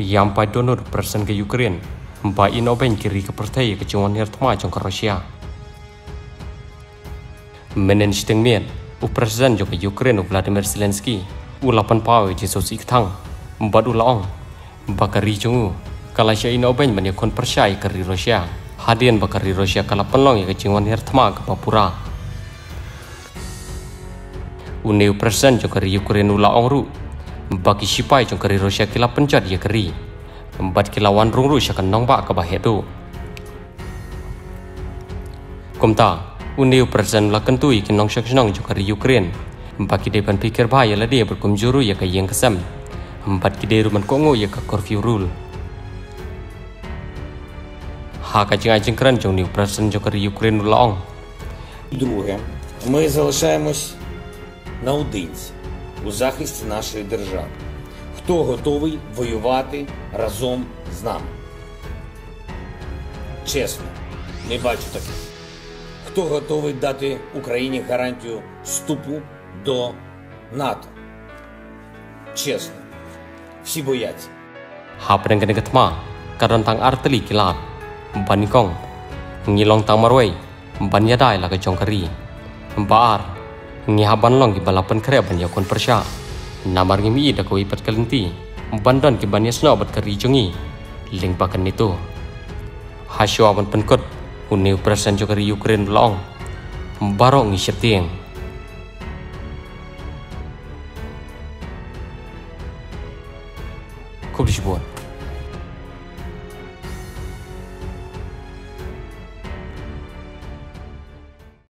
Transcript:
yang pai donor persen ke Ukraine ba ino kiri ke pertai ke cuman her tma jong ke Rusia. Menen siteng nien u presiden jong ke Ukraine Vladimir Zelensky u lapan pau je so sik thang bad u laong bakari jong u kala sya ino ben man kon persyai ke Rusia hadian Rusia kala penlong ya ke cuman her tma ke Papura uneu presiden jong ke Ukraine u ru bagi sipai jong ke Rusia kila pencat ya keri empat kilawan rung ru syakan nong ba ka bahe tu kumta uniu presiden la kentui ki nong syak nong juga di Ukraine empat kide pan pikir bahaya la dia berkum juru ya ka yang kesem empat kide ruman kongo ya ka curfew rule ha ka jinga jingkran jong niu presiden juga di Ukraine laong Друге, ми залишаємось наодинці У захисті нашої держави. Хто готовий воювати разом з нами? Чесно, не бачу таких. Хто готовий дати Україні гарантію вступу до НАТО? Чесно, всі бояться. ha preng kene ketma karon tang arteli kilap ban kong ngilong ngi haban long ki balapan kre ban ya kon persya. Namar ngi mi da ko ipat kalenti. Bandan ki ban ya sno bat kari jongi. Ling pakan itu. Hasyo ban penkot. Uniu presen jo kari ukraine long barong ngi syetieng Kup disebut